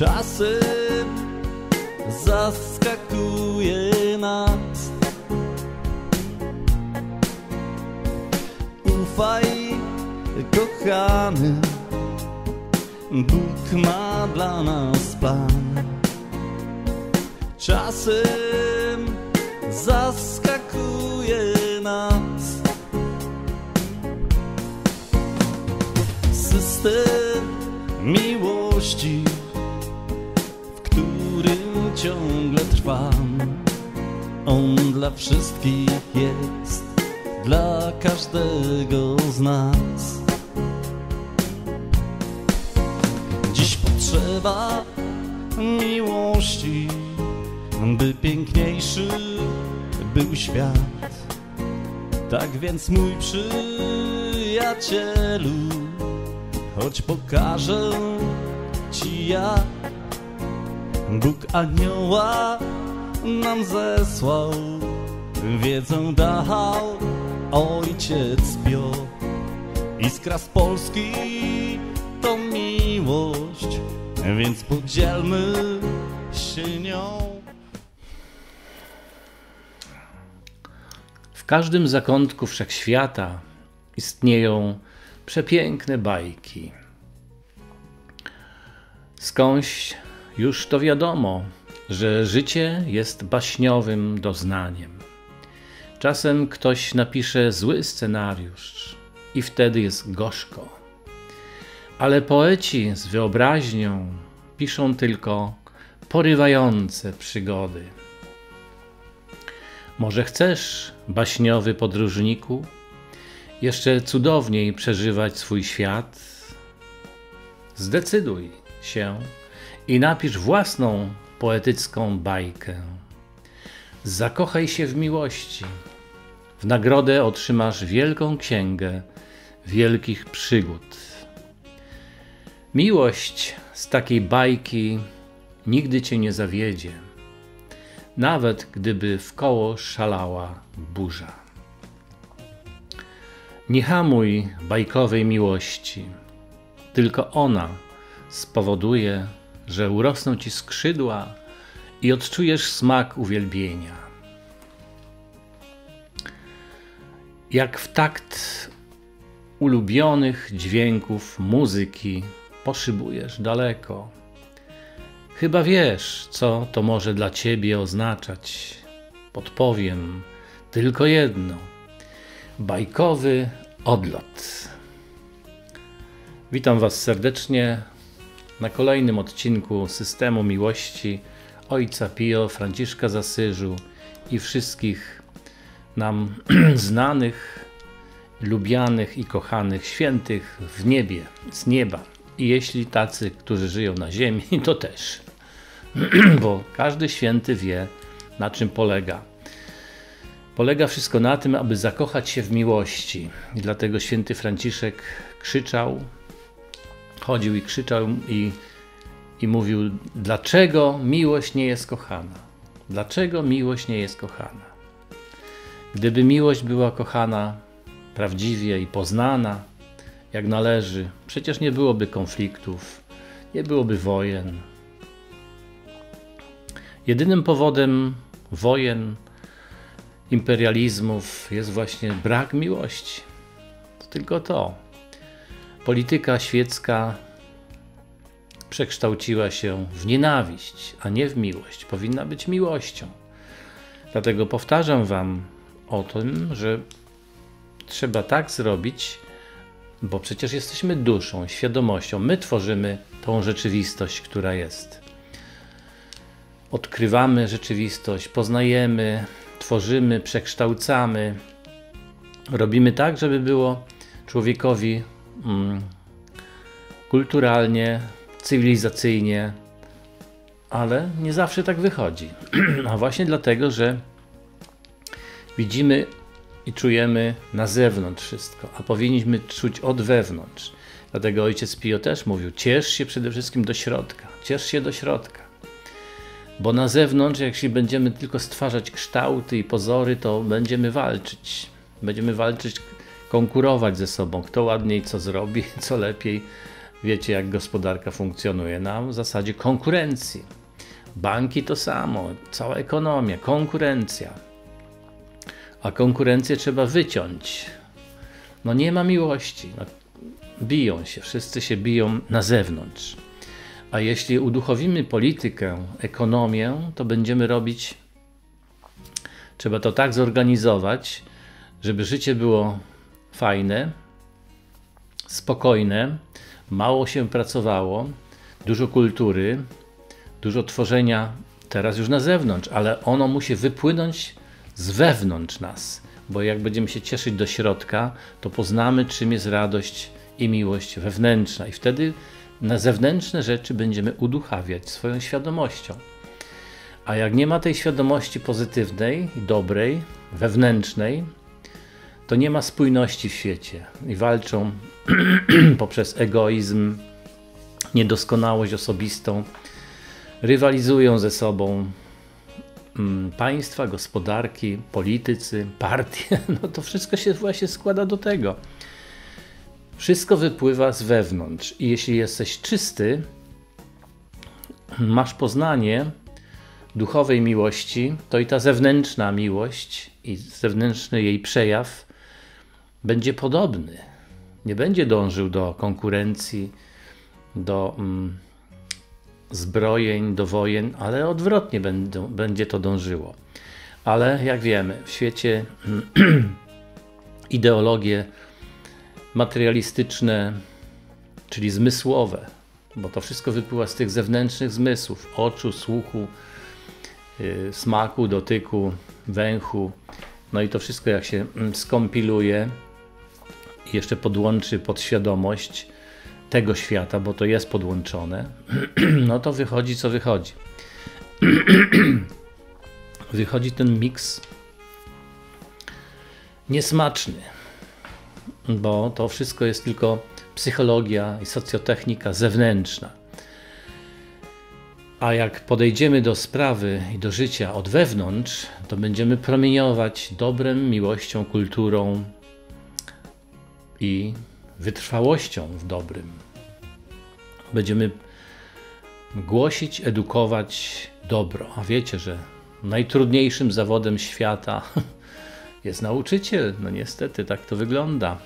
Czasem zaskakuje nas. Ufaj, kochany, Bóg ma dla nas plan. Czasem zaskakuje nas system miłości, ciągle trwam. On dla wszystkich jest, dla każdego z nas. Dziś potrzeba miłości, by piękniejszy był świat. Tak więc mój przyjacielu, choć pokażę ci jak Bóg anioła nam zesłał, wiedzę dał ojciec Piotr. Iskra z Polski to miłość, więc podzielmy się nią. W każdym zakątku wszechświata istnieją przepiękne bajki. Skądś już to wiadomo, że życie jest baśniowym doznaniem. Czasem ktoś napisze zły scenariusz i wtedy jest gorzko. Ale poeci z wyobraźnią piszą tylko porywające przygody. Może chcesz, baśniowy podróżniku, jeszcze cudowniej przeżywać swój świat? Zdecyduj się i napisz własną poetycką bajkę. Zakochaj się w miłości. W nagrodę otrzymasz wielką księgę wielkich przygód. Miłość z takiej bajki nigdy cię nie zawiedzie, nawet gdyby w koło szalała burza. Nie hamuj bajkowej miłości, tylko ona spowoduje, że urosną ci skrzydła i odczujesz smak uwielbienia. Jak w takt ulubionych dźwięków muzyki poszybujesz daleko. Chyba wiesz, co to może dla ciebie oznaczać. Podpowiem tylko jedno: bajkowy odlot. Witam Was serdecznie na kolejnym odcinku Systemu Miłości Ojca Pio, Franciszka Zasyżu i wszystkich nam znanych, lubianych i kochanych świętych w niebie, z nieba. I jeśli tacy, którzy żyją na ziemi, to też. Bo każdy święty wie, na czym polega. Polega wszystko na tym, aby zakochać się w miłości. I dlatego święty Franciszek krzyczał, chodził i krzyczał i, i mówił, dlaczego miłość nie jest kochana? Dlaczego miłość nie jest kochana? Gdyby miłość była kochana prawdziwie i poznana, jak należy, przecież nie byłoby konfliktów, nie byłoby wojen. Jedynym powodem wojen, imperializmów jest właśnie brak miłości. To tylko to. Polityka świecka przekształciła się w nienawiść, a nie w miłość. Powinna być miłością. Dlatego powtarzam Wam o tym, że trzeba tak zrobić, bo przecież jesteśmy duszą, świadomością. My tworzymy tą rzeczywistość, która jest. Odkrywamy rzeczywistość, poznajemy, tworzymy, przekształcamy. Robimy tak, żeby było człowiekowi kulturalnie, cywilizacyjnie, ale nie zawsze tak wychodzi. A właśnie dlatego, że widzimy i czujemy na zewnątrz wszystko, a powinniśmy czuć od wewnątrz. Dlatego ojciec Pio też mówił: ciesz się przede wszystkim do środka, ciesz się do środka. Bo na zewnątrz, jeśli będziemy tylko stwarzać kształty i pozory, to będziemy walczyć. Będziemy walczyć konkurować ze sobą, kto ładniej co zrobi, co lepiej. Wiecie, jak gospodarka funkcjonuje na zasadzie konkurencji. Banki to samo, cała ekonomia, konkurencja. A konkurencję trzeba wyciąć. No nie ma miłości. No, biją się, wszyscy się biją na zewnątrz. A jeśli uduchowimy politykę, ekonomię, to będziemy robić, trzeba to tak zorganizować, żeby życie było fajne, spokojne, mało się pracowało, dużo kultury, dużo tworzenia teraz już na zewnątrz, ale ono musi wypłynąć z wewnątrz nas, bo jak będziemy się cieszyć do środka, to poznamy, czym jest radość i miłość wewnętrzna, i wtedy na zewnętrzne rzeczy będziemy uduchawiać swoją świadomością. A jak nie ma tej świadomości pozytywnej dobrej, wewnętrznej, to nie ma spójności w świecie i walczą poprzez egoizm, niedoskonałość osobistą, rywalizują ze sobą mm, państwa, gospodarki, politycy, partie. No to wszystko się właśnie składa do tego. Wszystko wypływa z wewnątrz i jeśli jesteś czysty, masz poznanie duchowej miłości, to i ta zewnętrzna miłość i zewnętrzny jej przejaw będzie podobny. Nie będzie dążył do konkurencji, do mm, zbrojeń, do wojen, ale odwrotnie będą, będzie to dążyło. Ale jak wiemy, w świecie ideologie materialistyczne, czyli zmysłowe, bo to wszystko wypływa z tych zewnętrznych zmysłów oczu, słuchu, yy, smaku, dotyku, węchu. No i to wszystko, jak się mm, skompiluje i jeszcze podłączy podświadomość tego świata, bo to jest podłączone, no to wychodzi co wychodzi. wychodzi ten miks niesmaczny bo to wszystko jest tylko psychologia i socjotechnika zewnętrzna. A jak podejdziemy do sprawy i do życia od wewnątrz, to będziemy promieniować dobrem, miłością, kulturą i wytrwałością w dobrym. Będziemy głosić, edukować dobro. A wiecie, że najtrudniejszym zawodem świata jest nauczyciel. No niestety tak to wygląda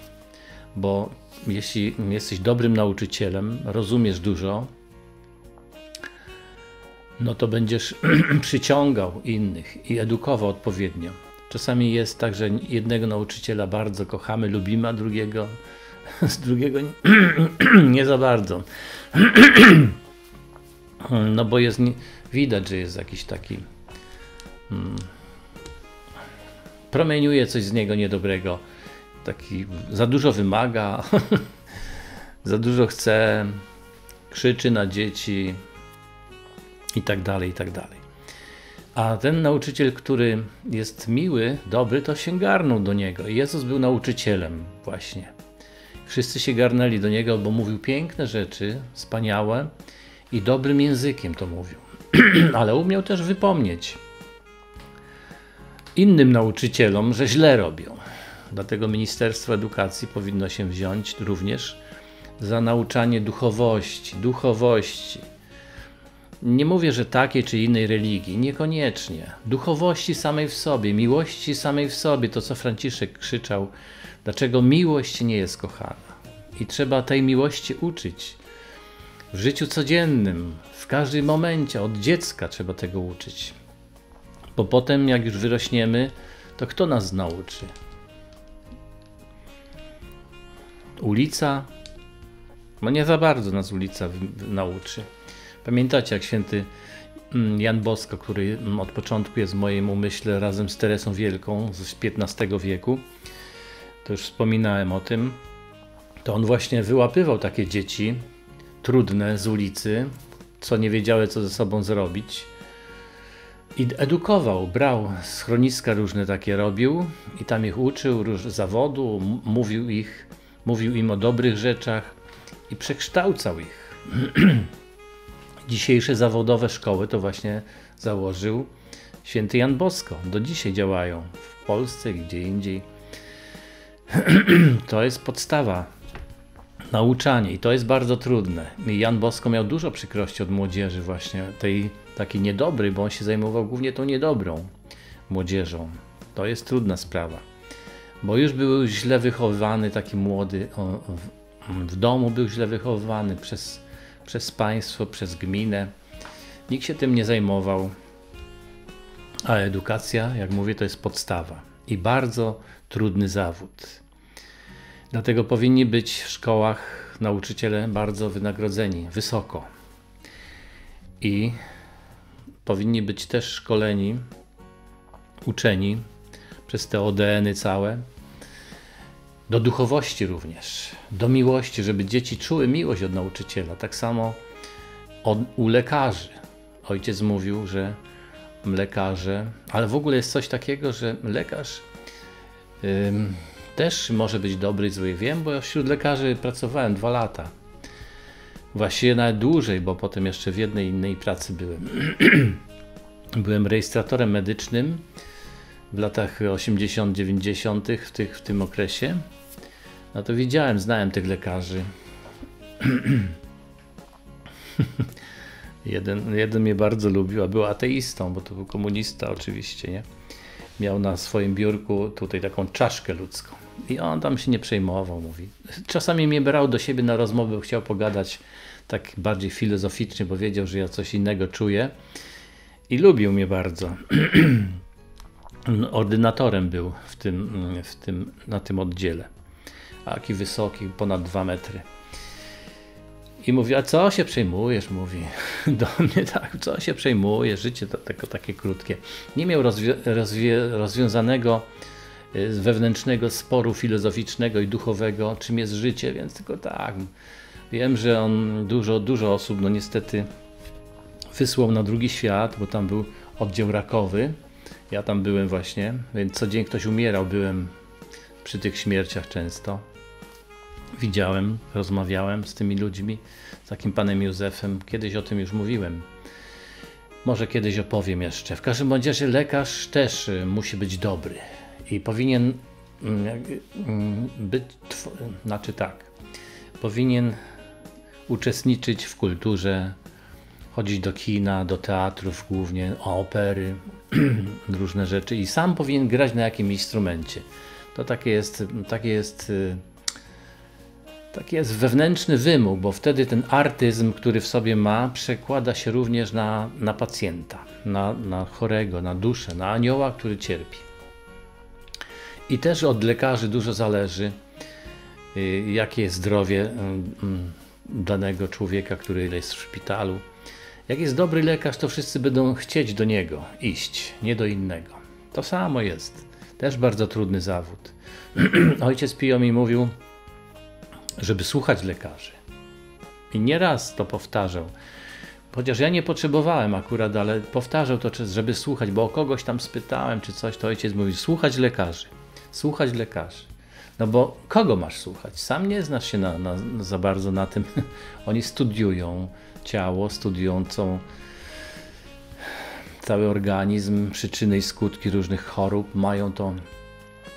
bo jeśli jesteś dobrym nauczycielem, rozumiesz dużo, no to będziesz przyciągał innych i edukował odpowiednio. Czasami jest tak, że jednego nauczyciela bardzo kochamy, lubimy, a drugiego z drugiego nie, nie za bardzo. No bo jest widać, że jest jakiś taki hmm, promieniuje coś z niego niedobrego taki za dużo wymaga, za dużo chce, krzyczy na dzieci i tak dalej, i tak dalej. A ten nauczyciel, który jest miły, dobry, to się garnął do niego. I Jezus był nauczycielem właśnie. Wszyscy się garnęli do niego, bo mówił piękne rzeczy, wspaniałe i dobrym językiem to mówił. Ale umiał też wypomnieć innym nauczycielom, że źle robią. Dlatego Ministerstwo Edukacji powinno się wziąć również za nauczanie duchowości, duchowości. Nie mówię, że takiej czy innej religii, niekoniecznie. Duchowości samej w sobie, miłości samej w sobie, to co Franciszek krzyczał, dlaczego miłość nie jest kochana. I trzeba tej miłości uczyć. W życiu codziennym, w każdym momencie, od dziecka trzeba tego uczyć. Bo potem, jak już wyrośniemy, to kto nas nauczy? ulica, no nie za bardzo nas ulica nauczy. Pamiętacie, jak święty mm, Jan Bosko, który mm, od początku jest w moim umyśle razem z Teresą Wielką z XV wieku, to już wspominałem o tym, to on właśnie wyłapywał takie dzieci trudne z ulicy, co nie wiedziały, co ze sobą zrobić. I edukował, brał schroniska różne takie robił i tam ich uczył zawodu, mówił ich mówił im o dobrych rzeczach i przekształcał ich. Dzisiejsze zawodowe szkoły to właśnie założył święty Jan Bosko. Do dzisiaj działają w Polsce i gdzie indziej. to jest podstawa. Nauczanie i to jest bardzo trudne. Jan Bosko miał dużo przykrości od młodzieży, właśnie tej takiej niedobrej, bo on się zajmował głównie tą niedobrą młodzieżą. To jest trudna sprawa, bo już był źle wychowywany, taki młody, w, w domu był źle wychowywany przez, przez państwo, przez gminę. Nikt się tym nie zajmował, a edukacja, jak mówię, to jest podstawa i bardzo trudny zawód. Dlatego powinni być w szkołach nauczyciele bardzo wynagrodzeni, wysoko. I powinni być też szkoleni, uczeni przez te ODN-y całe, do duchowości również, do miłości, żeby dzieci czuły miłość od nauczyciela. Tak samo od, u lekarzy. Ojciec mówił, że lekarze, ale w ogóle jest coś takiego, że lekarz też może być dobry i zły. Wiem, bo wśród lekarzy pracowałem dwa lata. Właściwie nawet dłużej, bo potem jeszcze w jednej innej pracy byłem. byłem rejestratorem medycznym w latach 80-90 w, w tym okresie. No to widziałem, znałem tych lekarzy. jeden, jeden mnie bardzo lubił, a był ateistą, bo to był komunista oczywiście, nie? Miał na swoim biurku tutaj taką czaszkę ludzką. I on tam się nie przejmował, mówi. Czasami mnie brał do siebie na rozmowę, chciał pogadać tak bardziej filozoficznie, bo wiedział, że ja coś innego czuję. I lubił mnie bardzo. Ordynatorem był w tym, w tym, na tym oddziale. Taki wysoki, ponad dwa metry. I mówi, a co się przejmujesz? Mówi do mnie tak, co się przejmujesz? Życie to takie krótkie. Nie miał rozwi rozwi rozwiązanego y, wewnętrznego sporu filozoficznego i duchowego, czym jest życie, więc tylko tak. Wiem, że on dużo, dużo osób, no niestety, wysłał na drugi świat, bo tam był oddział rakowy. Ja tam byłem właśnie, więc co dzień ktoś umierał, byłem przy tych śmierciach często widziałem, rozmawiałem z tymi ludźmi, z takim panem Józefem. Kiedyś o tym już mówiłem. Może kiedyś opowiem jeszcze. W każdym razie lekarz też y, musi być dobry i powinien mm, mm, być, znaczy tak, powinien uczestniczyć w kulturze, chodzić do kina, do teatrów głównie, opery, różne rzeczy i sam powinien grać na jakimś instrumencie. To takie jest, takie jest Taki jest wewnętrzny wymóg, bo wtedy ten artyzm, który w sobie ma, przekłada się również na, na pacjenta, na, na chorego, na duszę, na anioła, który cierpi. I też od lekarzy dużo zależy, y, jakie jest zdrowie y, y, danego człowieka, który jest w szpitalu. Jak jest dobry lekarz, to wszyscy będą chcieć do niego iść, nie do innego. To samo jest. Też bardzo trudny zawód. Ojciec Pio mi mówił, żeby słuchać lekarzy. I nieraz to powtarzał. Chociaż ja nie potrzebowałem akurat, ale powtarzał to, żeby słuchać, bo o kogoś tam spytałem, czy coś, to ojciec mówił, słuchać lekarzy, słuchać lekarzy. No bo kogo masz słuchać? Sam nie znasz się na, na, za bardzo na tym. Oni studiują ciało, studiują całą, cały organizm, przyczyny i skutki różnych chorób. Mają to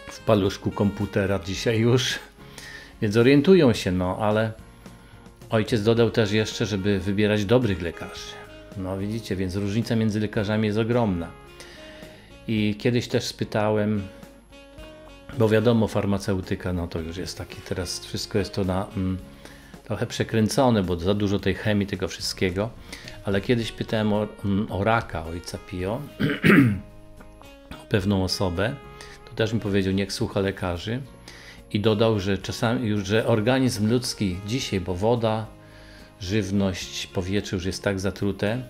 w paluszku komputera dzisiaj już więc orientują się, no ale ojciec dodał też jeszcze, żeby wybierać dobrych lekarzy. No widzicie, więc różnica między lekarzami jest ogromna. I kiedyś też spytałem, bo wiadomo, farmaceutyka, no to już jest taki, teraz wszystko jest to na, mm, trochę przekręcone, bo za dużo tej chemii, tego wszystkiego. Ale kiedyś pytałem o, mm, o raka ojca Pio, pewną osobę, to też mi powiedział, niech słucha lekarzy i dodał, że czasami już, że organizm ludzki dzisiaj, bo woda, żywność, powietrze już jest tak zatrute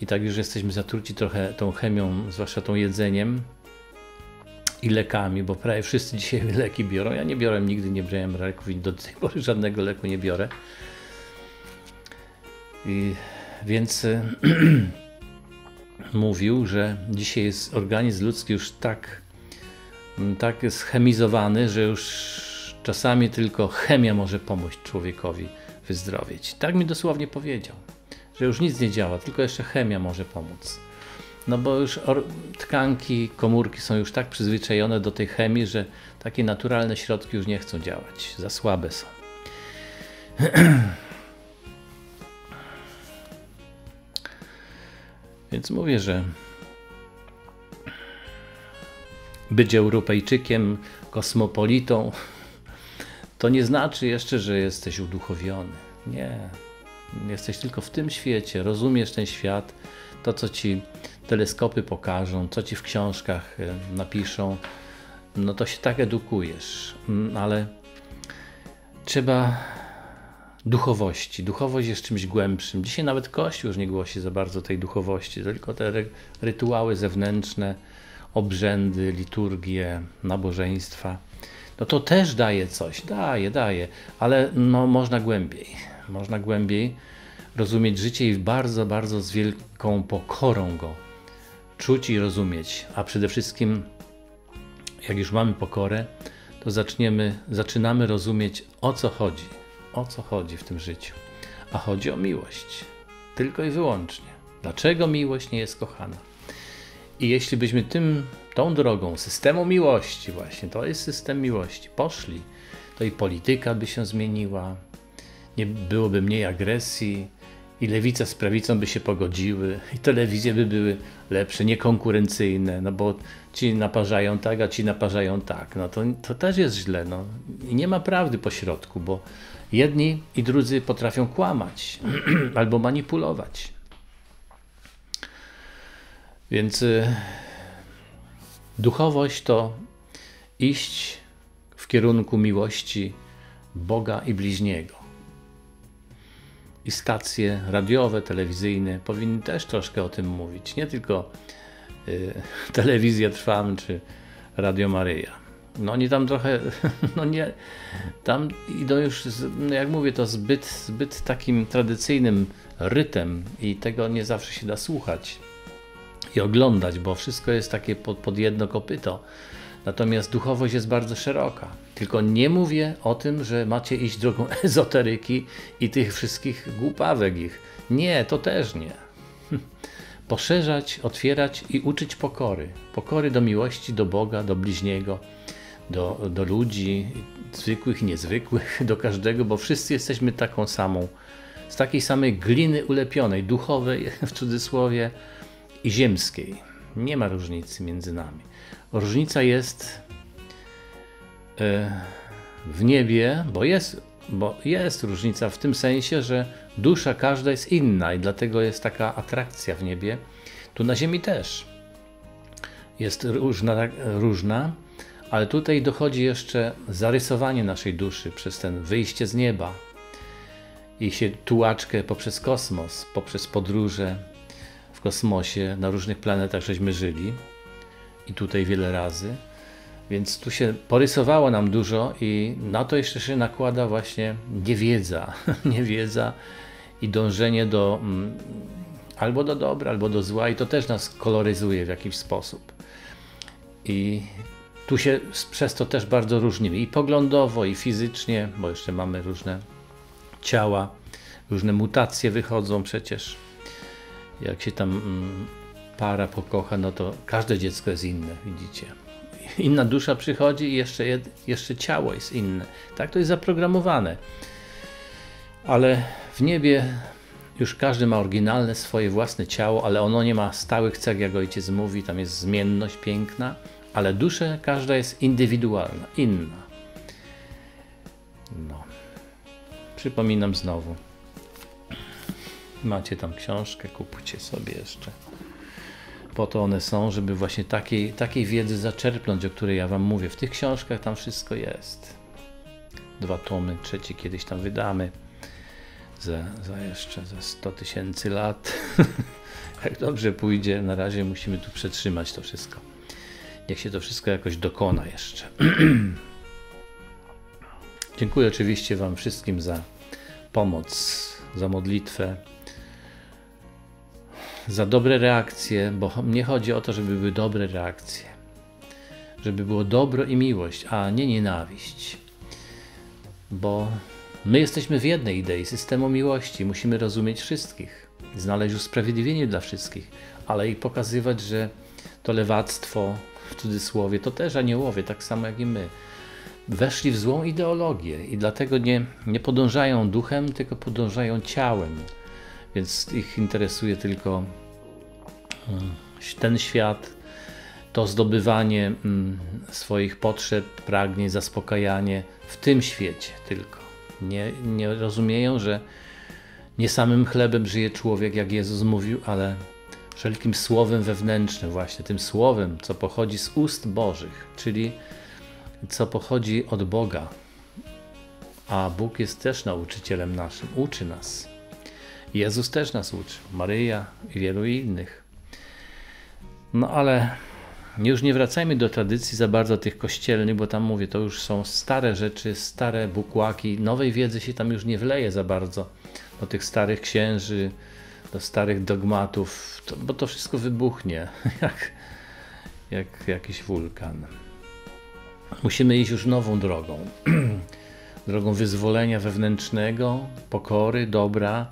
i tak już jesteśmy zatruci trochę tą chemią, zwłaszcza tą jedzeniem i lekami, bo prawie wszyscy dzisiaj leki biorą. Ja nie biorę, nigdy nie brałem leków i do tej pory żadnego leku nie biorę. I, więc mówił, że dzisiaj jest organizm ludzki już tak Mm, tak schemizowany, że już czasami tylko chemia może pomóc człowiekowi wyzdrowieć. Tak mi dosłownie powiedział, że już nic nie działa, tylko jeszcze chemia może pomóc. No bo już tkanki, komórki są już tak przyzwyczajone do tej chemii, że takie naturalne środki już nie chcą działać. Za słabe są. Więc mówię, że być Europejczykiem, kosmopolitą, to nie znaczy jeszcze, że jesteś uduchowiony. Nie. Jesteś tylko w tym świecie, rozumiesz ten świat, to co ci teleskopy pokażą, co ci w książkach e, napiszą, no to się tak edukujesz. Mm, ale trzeba duchowości. Duchowość jest czymś głębszym. Dzisiaj nawet Kościół już nie głosi za bardzo tej duchowości, tylko te rytuały zewnętrzne, obrzędy, liturgie, nabożeństwa. No to też daje coś, daje, daje, ale no można głębiej. Można głębiej rozumieć życie i bardzo, bardzo z wielką pokorą go czuć i rozumieć, a przede wszystkim jak już mamy pokorę, to zaczniemy, zaczynamy rozumieć o co chodzi o co chodzi w tym życiu. A chodzi o miłość. Tylko i wyłącznie. Dlaczego miłość nie jest kochana? I jeśli byśmy tym, tą drogą, systemu miłości, właśnie, to jest system miłości, poszli, to i polityka by się zmieniła, nie byłoby mniej agresji, i lewica z prawicą by się pogodziły, i telewizje by były lepsze, niekonkurencyjne, no bo ci naparzają tak, a ci naparzają tak. No to, to też jest źle. No. I nie ma prawdy po środku, bo Jedni i drudzy potrafią kłamać albo manipulować. Więc y, duchowość to iść w kierunku miłości Boga i bliźniego. I stacje radiowe, telewizyjne powinny też troszkę o tym mówić. Nie tylko y, telewizja Trwam czy Radio Maryja. No oni tam trochę, no nie, tam idą już, no jak mówię, to zbyt, zbyt takim tradycyjnym rytem i tego nie zawsze się da słuchać i oglądać, bo wszystko jest takie pod, pod jedno kopyto. Natomiast duchowość jest bardzo szeroka. Tylko nie mówię o tym, że macie iść drogą ezoteryki i tych wszystkich głupawek ich. Nie, to też nie. Poszerzać, otwierać i uczyć pokory. Pokory do miłości, do Boga, do bliźniego do, do ludzi, zwykłych i niezwykłych, do każdego, bo wszyscy jesteśmy taką samą, z takiej samej gliny ulepionej, duchowej w cudzysłowie i ziemskiej. Nie ma różnicy między nami. Różnica jest e, w niebie, bo jest, bo jest różnica w tym sensie, że dusza każda jest inna i dlatego jest taka atrakcja w niebie. Tu na ziemi też jest różna, różna ale tutaj dochodzi jeszcze zarysowanie naszej duszy przez ten wyjście z nieba i się tułaczkę poprzez kosmos, poprzez podróże w kosmosie, na różnych planetach żeśmy żyli i tutaj wiele razy. Więc tu się porysowało nam dużo i na to jeszcze się nakłada właśnie niewiedza, niewiedza i dążenie do mm, albo do dobra, albo do zła i to też nas koloryzuje w jakiś sposób. I tu się przez to też bardzo różnimy i poglądowo, i fizycznie, bo jeszcze mamy różne ciała, różne mutacje wychodzą przecież. Jak się tam mm, para pokocha, no to każde dziecko jest inne, widzicie. Inna dusza przychodzi i jeszcze, jeszcze ciało jest inne. Tak to jest zaprogramowane. Ale w niebie już każdy ma oryginalne swoje własne ciało, ale ono nie ma stałych cech, jak ojciec mówi, tam jest zmienność piękna ale dusza każda jest indywidualna, inna. No. Przypominam znowu. Macie tam książkę, kupcie sobie jeszcze. Po to one są, żeby właśnie takiej, takiej wiedzy zaczerpnąć, o której ja Wam mówię. W tych książkach tam wszystko jest. Dwa tomy, trzeci kiedyś tam wydamy. Za, za jeszcze za 100 tysięcy lat. Jak dobrze pójdzie, na razie musimy tu przetrzymać to wszystko. Niech się to wszystko jakoś dokona jeszcze. Dziękuję oczywiście Wam wszystkim za pomoc, za modlitwę, za dobre reakcje, bo mnie chodzi o to, żeby były dobre reakcje. Żeby było dobro i miłość, a nie nienawiść. Bo my jesteśmy w jednej idei, systemu miłości. Musimy rozumieć wszystkich. znaleźć usprawiedliwienie dla wszystkich, ale i pokazywać, że to lewactwo, w cudzysłowie, to też aniołowie, tak samo jak i my, weszli w złą ideologię i dlatego nie, nie podążają duchem, tylko podążają ciałem. Więc ich interesuje tylko mm, ten świat, to zdobywanie mm, swoich potrzeb, pragnień, zaspokajanie w tym świecie tylko. Nie, nie rozumieją, że nie samym chlebem żyje człowiek, jak Jezus mówił, ale wszelkim słowem wewnętrznym, właśnie tym słowem, co pochodzi z ust Bożych, czyli co pochodzi od Boga. A Bóg jest też nauczycielem naszym, uczy nas. Jezus też nas uczy, Maryja i wielu innych. No ale już nie wracajmy do tradycji za bardzo tych kościelnych, bo tam mówię, to już są stare rzeczy, stare bukłaki, nowej wiedzy się tam już nie wleje za bardzo do tych starych księży, do starych dogmatów, to, bo to wszystko wybuchnie jak, jak jakiś wulkan. Musimy iść już nową drogą. drogą wyzwolenia wewnętrznego, pokory, dobra,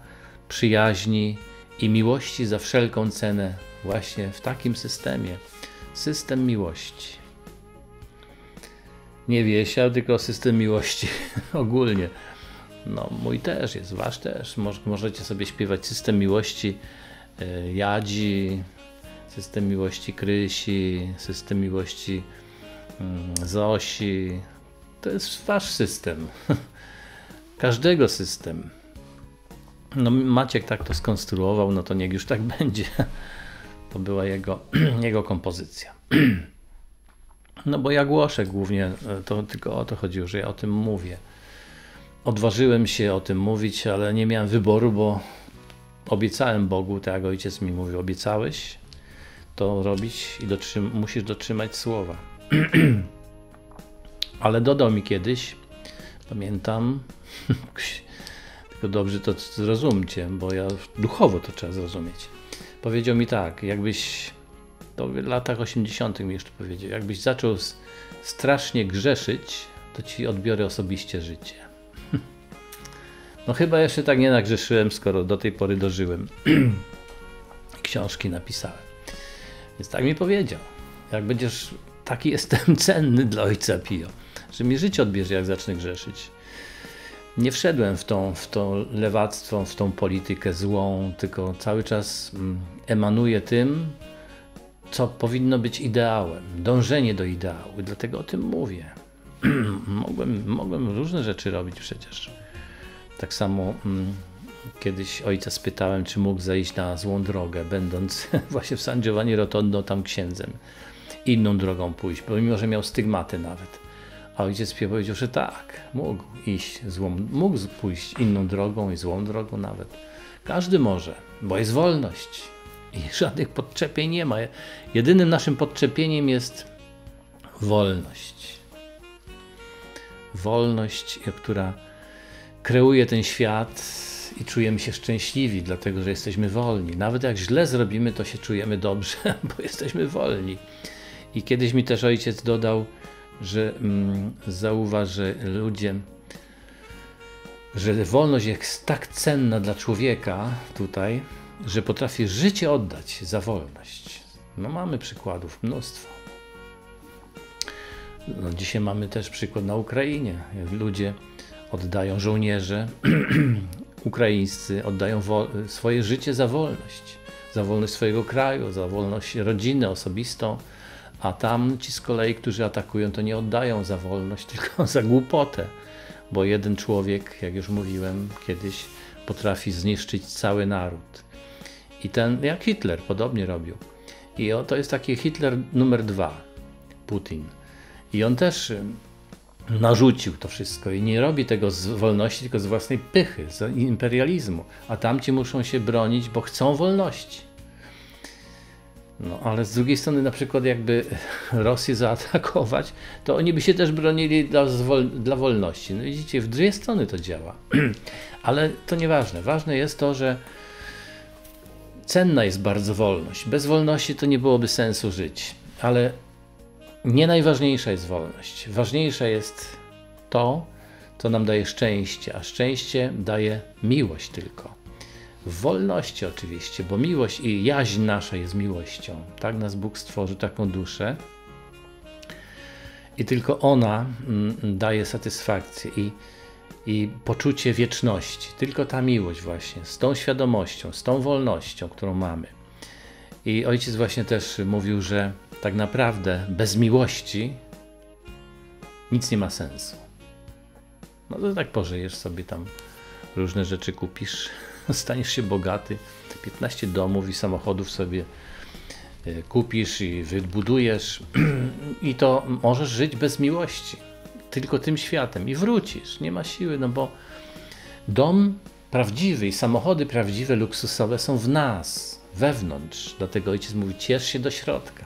przyjaźni i miłości za wszelką cenę, właśnie w takim systemie. System miłości. Nie wiesia, tylko system miłości ogólnie. No, mój też jest, wasz też. możecie sobie śpiewać System Miłości e, Jadzi, System Miłości Krysi, System Miłości mm, Zosi. To jest wasz system. Każdego system. No, Maciek tak to skonstruował, no to niech już tak będzie. To była jego, jego kompozycja. No bo ja głoszę głównie, e, to tylko o to chodziło, że ja o tym mówię odważyłem się o tym mówić, ale nie miałem wyboru, bo obiecałem Bogu, tak jak ojciec mi mówił, obiecałeś to robić i dotrzym musisz dotrzymać słowa. ale dodał mi kiedyś, pamiętam, tylko dobrze to zrozumcie, bo ja duchowo to trzeba zrozumieć. Powiedział mi tak, jakbyś, to w latach 80. mi jeszcze powiedział, jakbyś zaczął strasznie grzeszyć, to ci odbiorę osobiście życie. No chyba jeszcze tak nie nagrzeszyłem, skoro do tej pory dożyłem. Książki napisałem. Więc tak mi powiedział. Jak będziesz, taki jestem cenny dla ojca Pio, że mi życie odbierze, jak zacznę grzeszyć. Nie wszedłem w, tą, w lewactwo, w tą politykę złą, tylko cały czas mm, emanuję tym, co powinno być ideałem, dążenie do ideału. Dlatego o tym mówię. mogłem, mogłem różne rzeczy robić przecież tak samo mm, kiedyś ojca spytałem, czy mógł zejść na złą drogę, będąc właśnie w San Giovanni Rotondo tam księdzem. Inną drogą pójść, pomimo, że miał stygmaty nawet. A ojciec Pio powiedział, że tak, mógł iść złą, mógł pójść inną drogą i złą drogą nawet. Każdy może, bo jest wolność i żadnych podczepień nie ma. Jedynym naszym podczepieniem jest wolność. Wolność, która kreuje ten świat i czujemy się szczęśliwi, dlatego że jesteśmy wolni. Nawet jak źle zrobimy, to się czujemy dobrze, bo jesteśmy wolni. I kiedyś mi też ojciec dodał, że mm, zauważ, że ludzie, że wolność jest tak cenna dla człowieka tutaj, że potrafi życie oddać za wolność. No mamy przykładów mnóstwo. No, dzisiaj mamy też przykład na Ukrainie. Ludzie oddają żołnierze ukraińscy, oddają swoje życie za wolność, za wolność swojego kraju, za wolność rodziny osobistą, a tam ci z kolei, którzy atakują, to nie oddają za wolność, tylko za głupotę, bo jeden człowiek, jak już mówiłem kiedyś, potrafi zniszczyć cały naród. I ten, jak Hitler, podobnie robił. I to jest taki Hitler numer dwa, Putin. I on też narzucił to wszystko i nie robi tego z wolności, tylko z własnej pychy, z imperializmu. A tamci muszą się bronić, bo chcą wolności. No, ale z drugiej strony, na przykład, jakby Rosję zaatakować, to oni by się też bronili dla, dla wolności. No widzicie, w dwie strony to działa. ale to nieważne. Ważne jest to, że cenna jest bardzo wolność. Bez wolności to nie byłoby sensu żyć. Ale nie najważniejsza jest wolność. Ważniejsze jest to, co nam daje szczęście, a szczęście daje miłość tylko. W wolności oczywiście, bo miłość i jaźń nasza jest miłością. Tak nas Bóg stworzył, taką duszę. I tylko ona mm, daje satysfakcję i, i poczucie wieczności. Tylko ta miłość właśnie, z tą świadomością, z tą wolnością, którą mamy. I ojciec właśnie też mówił, że tak naprawdę bez miłości nic nie ma sensu. No to tak pożyjesz sobie tam, różne rzeczy kupisz, staniesz się bogaty, 15 domów i samochodów sobie e, kupisz i wybudujesz i to możesz żyć bez miłości, tylko tym światem i wrócisz, nie ma siły, no bo dom prawdziwy i samochody prawdziwe, luksusowe są w nas, wewnątrz, dlatego ojciec mówi ciesz się do środka.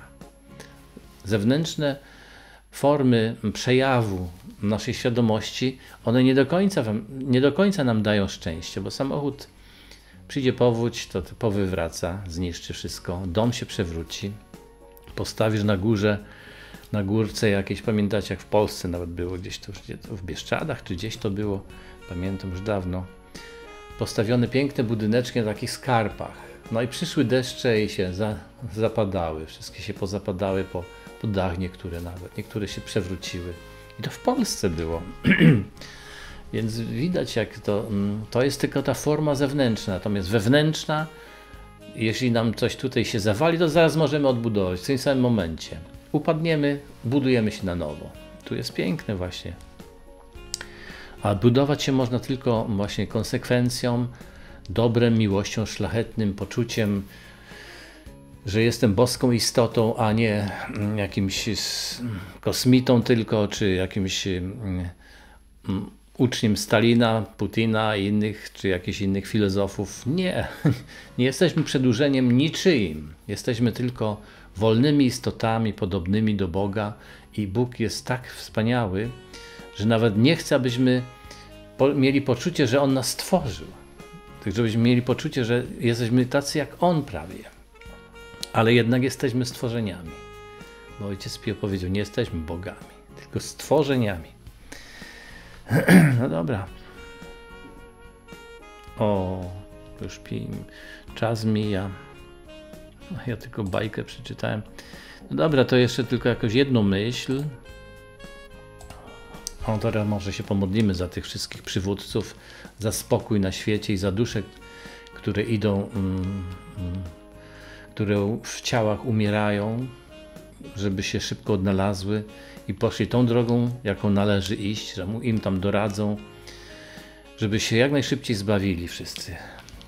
Zewnętrzne formy przejawu naszej świadomości, one nie do końca, nie do końca nam dają szczęście, bo samochód przyjdzie powódź, to powywraca, zniszczy wszystko, dom się przewróci, postawisz na górze, na górce jakieś, pamiętacie jak w Polsce nawet było gdzieś to, w Bieszczadach, czy gdzieś to było, pamiętam już dawno, postawione piękne budyneczki na takich skarpach. No i przyszły deszcze i się za, zapadały, wszystkie się pozapadały po, po dach niektóre nawet, niektóre się przewróciły. I to w Polsce było. Więc widać, jak to, mm, to jest tylko ta forma zewnętrzna, natomiast wewnętrzna, jeśli nam coś tutaj się zawali, to zaraz możemy odbudować w tym samym momencie. Upadniemy, budujemy się na nowo. Tu jest piękne właśnie. A budować się można tylko właśnie konsekwencją, dobrem, miłością, szlachetnym poczuciem, że jestem boską istotą, a nie mm, jakimś kosmitą tylko, czy jakimś mm, uczniem Stalina, Putina i innych, czy jakichś innych filozofów. Nie, nie jesteśmy przedłużeniem niczyim. Jesteśmy tylko wolnymi istotami, podobnymi do Boga i Bóg jest tak wspaniały, że nawet nie chce, abyśmy mieli poczucie, że On nas stworzył. Tak, żebyśmy mieli poczucie, że jesteśmy tacy jak On prawie ale jednak jesteśmy stworzeniami. Bo ojciec Pio powiedział, nie jesteśmy bogami, tylko stworzeniami. No dobra. O, już pi, czas mija. Ja tylko bajkę przeczytałem. No dobra, to jeszcze tylko jakąś jedną myśl. O, teraz może się pomodlimy za tych wszystkich przywódców, za spokój na świecie i za dusze, które idą mm, mm, które w ciałach umierają, żeby się szybko odnalazły i poszli tą drogą, jaką należy iść, że im tam doradzą, żeby się jak najszybciej zbawili wszyscy.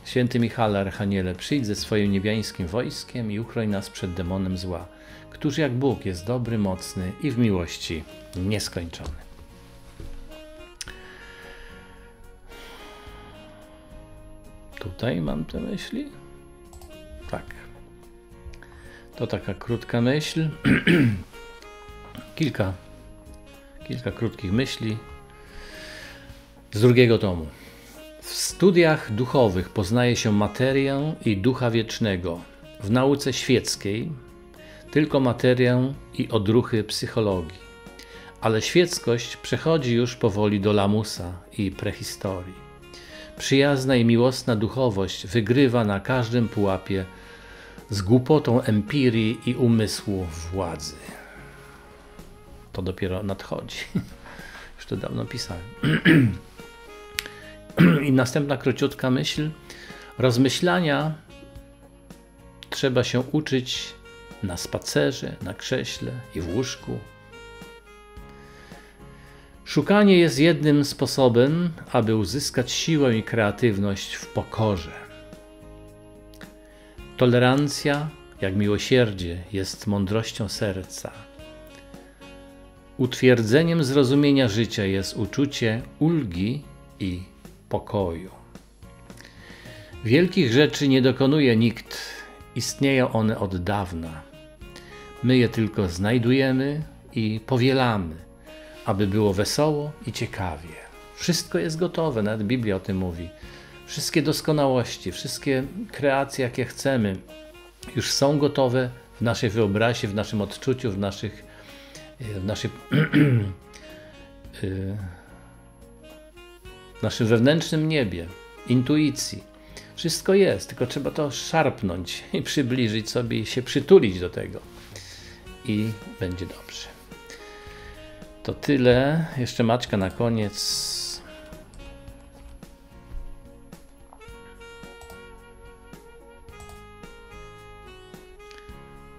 Święty Michale Archaniele, przyjdź ze swoim niebiańskim wojskiem i uchroń nas przed demonem zła, któż jak Bóg jest dobry, mocny i w miłości nieskończony. Tutaj mam te myśli? Tak. To taka krótka myśl. kilka, kilka krótkich myśli z drugiego tomu. W studiach duchowych poznaje się materię i ducha wiecznego. W nauce świeckiej tylko materię i odruchy psychologii. Ale świeckość przechodzi już powoli do lamusa i prehistorii. Przyjazna i miłosna duchowość wygrywa na każdym pułapie z głupotą empirii i umysłu władzy. To dopiero nadchodzi. Już to dawno pisałem. I następna króciutka myśl. Rozmyślania trzeba się uczyć na spacerze, na krześle i w łóżku. Szukanie jest jednym sposobem, aby uzyskać siłę i kreatywność w pokorze. Tolerancja, jak miłosierdzie, jest mądrością serca. Utwierdzeniem zrozumienia życia jest uczucie ulgi i pokoju. Wielkich rzeczy nie dokonuje nikt, istnieją one od dawna. My je tylko znajdujemy i powielamy, aby było wesoło i ciekawie. Wszystko jest gotowe, nawet Biblia o tym mówi. Wszystkie doskonałości, wszystkie kreacje, jakie chcemy, już są gotowe w naszej wyobraźni, w naszym odczuciu, w naszych, w naszych, w naszym wewnętrznym niebie, intuicji. Wszystko jest, tylko trzeba to szarpnąć i przybliżyć sobie i się przytulić do tego. I będzie dobrze. To tyle. Jeszcze maczka na koniec.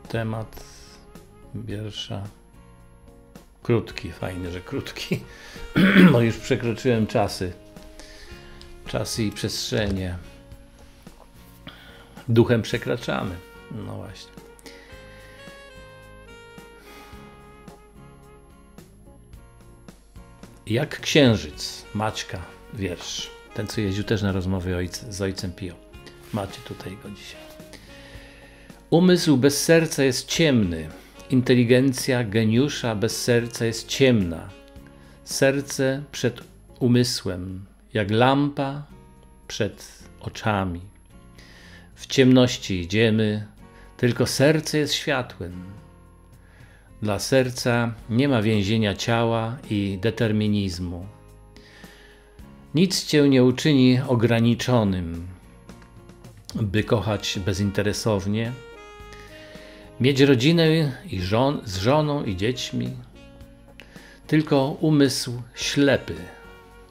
Temat wiersza krótki, fajny, że krótki, bo już przekroczyłem czasy, czasy i przestrzenie. Duchem przekraczamy. No właśnie. Jak księżyc, Maćka, wiersz. Ten, co jeździł też na rozmowy z ojcem Pio. Macie tutaj go dzisiaj. Umysł bez serca jest ciemny. Inteligencja geniusza bez serca jest ciemna. Serce przed umysłem, jak lampa przed oczami. W ciemności idziemy, tylko serce jest światłem. Dla serca nie ma więzienia ciała i determinizmu. Nic cię nie uczyni ograniczonym, by kochać bezinteresownie, mieć rodzinę i żon, z żoną i dziećmi. Tylko umysł ślepy,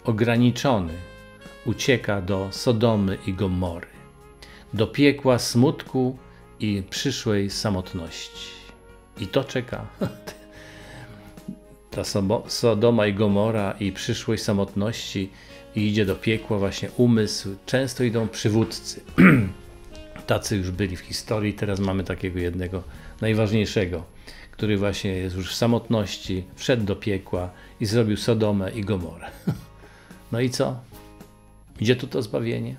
ograniczony, ucieka do Sodomy i Gomory, do piekła smutku i przyszłej samotności. I to czeka. Ta Sodoma i Gomora i przyszłość samotności i idzie do piekła właśnie umysł. Często idą przywódcy. Tacy już byli w historii, teraz mamy takiego jednego najważniejszego, który właśnie jest już w samotności, wszedł do piekła i zrobił Sodomę i Gomorę. No i co? Gdzie tu to zbawienie?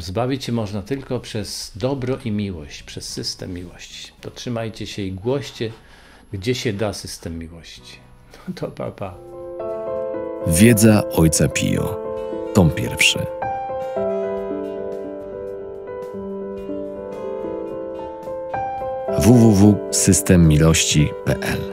Zbawić się można tylko przez dobro i miłość, przez system miłości. To trzymajcie się i głoście, gdzie się da system miłości. No to papa. Pa. Wiedza Ojca Pio. Tom pierwszy. www.systemmiłości.pl